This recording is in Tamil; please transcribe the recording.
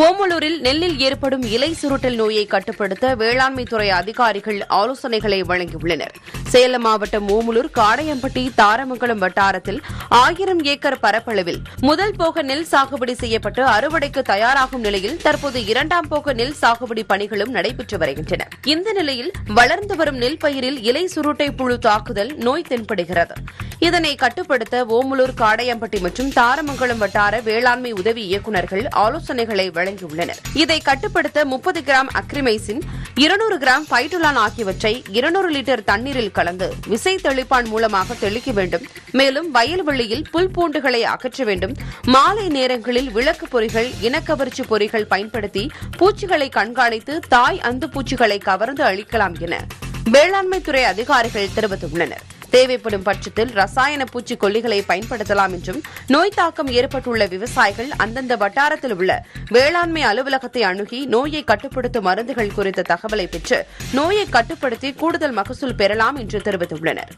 ஓமலூரில் நெல்லில் ஏற்படும் இலை சுருட்டல் நோயை கட்டுப்படுத்த வேளாண்மை துறை அதிகாரிகள் ஆலோசனைகளை வழங்கியுள்ளனர். சேலம் மாவட்டம் ஓமலூர் காடையம்பட்டி தாரமங்கலம் வட்டாரத்தில் ஆயிரம் ஏக்கர் பரப்பளவில் முதல் போக நெல் சாகுபடி செய்யப்பட்டு அறுவடைக்கு தயாராகும் நிலையில் தற்போது இரண்டாம் போக நெல் சாகுபடி பணிகளும் நடைபெற்று வருகின்றன. இந்த நிலையில் வளர்ந்து வரும் நெல் பயிரில் இலை சுருட்டை புழு தாக்குதல் நோய் தென்படுகிறது. இதனை கட்டுப்படுத்த ஓமலூர் காடையம்பட்டி மற்றும் தாரமங்கலம் வட்டார வேளாண்மை உதவி இயக்குநர்கள் ஆலோசனைகளை வழங்கியுள்ளனர். இதை கட்டுப்படுத்த முப்பது கிராம் அக்ரிமைசின் இருநூறு கிராம் பைட்டுலான் ஆகியவற்றை இருநூறு லிட்டர் தண்ணீரில் கலந்து விசை தெளிப்பான் மூலமாக தெளிக்க வேண்டும். மேலும் வயல்வெளியில் புல் பூண்டுகளை அகற்ற வேண்டும். மாலை நேரங்களில் விளக்கு பொறிகள் இனக்கவர்ச்சி பொறிகள் பயன்படுத்தி பூச்சிகளை கண்காணித்து தாய் அந்து பூச்சிகளை கவர்ந்து அழிக்கலாம் என வேளாண்மைத்துறை அதிகாரிகள் தெரிவித்துள்ளனா் தேவைப்படும் பட்சத்தில் ரசாயன பூச்சிக்கொல்லிகளை பயன்படுத்தலாம் என்றும் நோய் தாக்கம் ஏற்பட்டுள்ள விவசாயிகள் அந்தந்த வட்டாரத்தில் உள்ள வேளாண்மை அலுவலகத்தை அணுகி நோயை கட்டுப்படுத்தும் மருந்துகள் குறித்த தகவலை பெற்று நோயை கட்டுப்படுத்தி கூடுதல் மகசூல் பெறலாம் என்று தெரிவித்துள்ளனா்